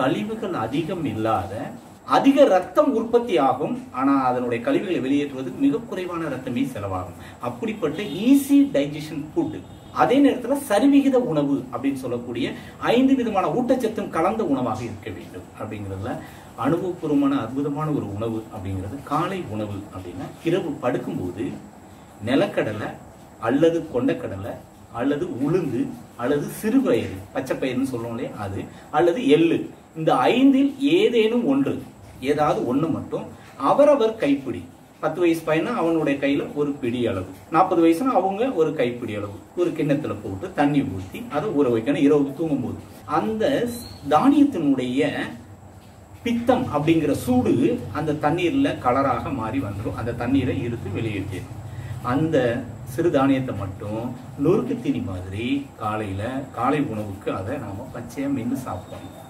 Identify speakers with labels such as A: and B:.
A: கழிவுகள் அதிகம் இல்லாத அதிக ரத்தம் உற்பத்தி ஆகும் ஆனா அதனுடைய கழிவுகளை வெளியேற்றுவதற்கு மிக குறைவான ரத்தமே செலவாகும். அப்படிப்பட்ட ஈஸி டைஜஷன் ஃபுட் அதே நேரத்தில் சரிவிகித உணவு அப்படின்னு சொல்லக்கூடிய ஐந்து விதமான ஊட்டச்சத்தும் கலந்த உணவாக இருக்க வேண்டும். அப்படிங்கிறதுல அனுபவபூர்வமான அற்புதமான ஒரு உணவு அப்படிங்கிறது காலை உணவு அப்படின்னா இரவு படுக்கும்போது நிலக்கடலை அல்லது கொண்டக்கடலை அல்லது உளுந்து அல்லது சிறுபயிறு பச்சை பயிர்னு சொல்லுவோம் இல்லையா? அது அல்லது எள்ளு. இந்த ஐந்தில் ஏதேனும் ஒன்று ஏதாவது ஒன்று மட்டும் அவரவர் கைப்பிடி. பத்து வயசு பையனா அவனுடைய கையில் ஒரு பிடி அளவு. நாற்பது வயசுனா அவங்க ஒரு கைப்பிடி அளவு. ஒரு கிண்ணத்தில் போட்டு தண்ணி ஊற்றி அதை ஊற வைக்கணும். இரவு தூங்கும்போது. அந்த தானியத்தினுடைய பித்தம் அப்படிங்கிற சூடு அந்த தண்ணீரில் கலராக மாறி வந்துடும் அந்த தண்ணீரை இழுத்து வெளியேற்றிடும். அந்த சிறுதானியத்தை மட்டும் நொறுக்கு தீனி மாதிரி காலையில் காலை உணவுக்கு அதை நாம் பச்சையாக மென்று சாப்பிடணும்.